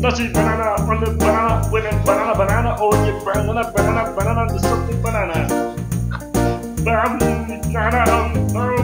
nutty banana on the banana with a banana banana oh, or your banana banana banana the something banana. Banana, um.